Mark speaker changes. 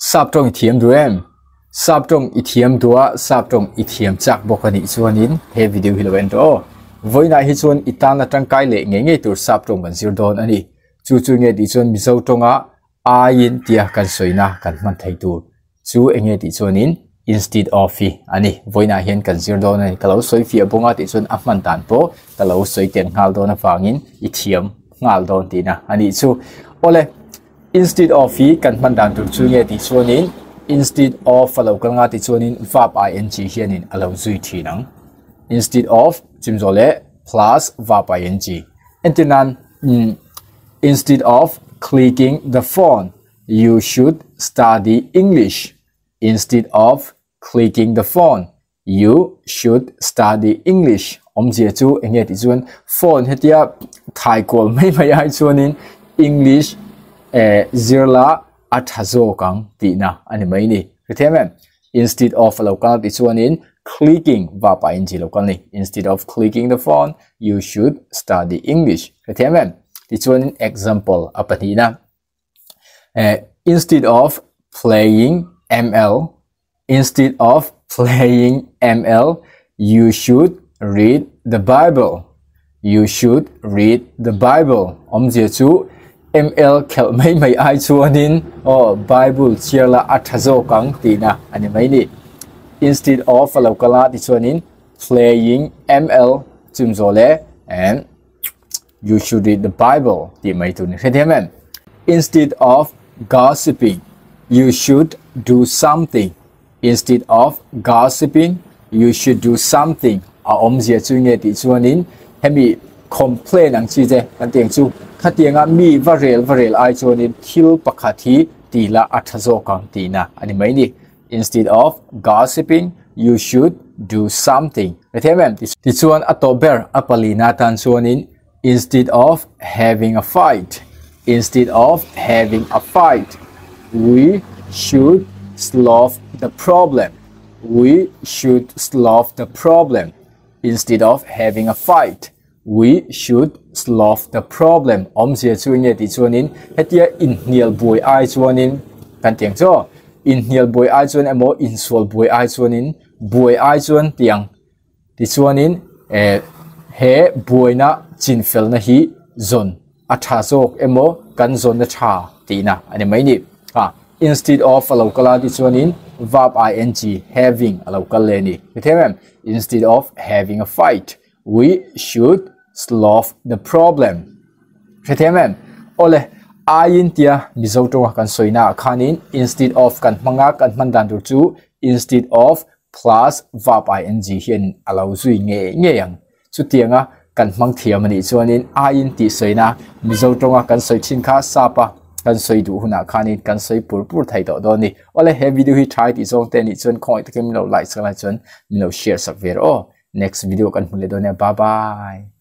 Speaker 1: sap trong thiam du em. Sap tong i thiam tua sap tong i thiam chak bokani chuanin he video hi loen to voina hi chuan itan la tangkai le nge nge tur sap tong ban zir don ani chu chu nge di chuan mizo tonga a yin tia kan soina kan man thai tu chu enge di chuanin instead of fi ani voina hian kan zir don ani kalau soi fi abunga ti chuan a man tan po kalau soi ten ngal don awangin i thiam ngal don ti na ani chu ole instead of hi kan man dan tur chu nge ti chuanin instead of alo kal nga ti chuanin verb ing hianin alo zui thi nang. Instead of chimzole plus verb ing entinan mm, um, instead of clicking the phone you should study english. Instead of clicking the phone you should study english. Om je chu enge ti chuan phone hetia thai kol mai mai ai chuanin english zirla athazo kang ti na ani mai ni ritheme instead of local ti chuan in clicking va pa in ji local ni. Instead of clicking the phone you should study english. Ritheme ti chuan example apani na uh, instead of playing ml instead of playing ml you should read the bible. You should read the bible. Om je chu ML khel mai mai ai chuanin o Bible chiarla athazo kang tina. Ani mai ni. Instead of lokala ti chuanin playing ML chumzole and you should read the Bible. Ti mai tu ni. Khedhemen instead of gossiping you should do something. Instead of gossiping you should do something. A om zia chu ti chuanin hemi complain ang chi je kan tiang chu khatianga mi varel varel ai chuanin thil pakhathi tila athazo kang tina ani mai ni instead of gossiping you should do something. rethem ti chuan atober apalina tan chuanin instead of having a fight instead of having a fight we should solve the problem. We should solve the problem instead of having a fight we should solve the problem. Om sia chu ti chuanin hetia in nial buai ai chuanin kan tiang cho in nial buai ai chuan emo, in sol buai ai chuanin buai ai chuan tiang ti chuanin e he buai na chin fel na hi zon. A tha sok emo kan zon na tha ti na. Ani mai ni. Ha, instead of a kala ti chuanin verb ing having a local le ni. Instead of having a fight. We should solve the problem. Khethemen, ole ayin tia mizo to kan soina khanin instead of kan manga kan mandan tu chu instead of plus verb ing hian alo zui nge nge yang chu tianga kan mang thiam ani chuanin ayin ti soina mizo to kan soi thin kha sapa kan soi du huna khani kan soi pur pur thai do do ni ole he video hi try ti zong te ni chun khoi te kem lo like sa la chun mi lo share sak ver o Next Video kann ich mir Bye bye.